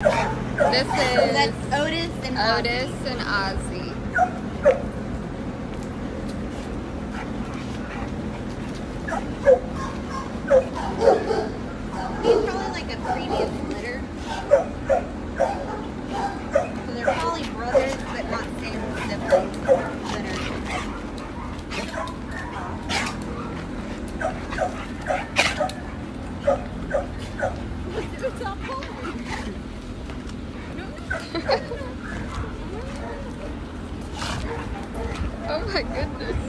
This is That's Otis and Ozzy. Otis and Ozzy. He's probably like a previous litter. oh my goodness.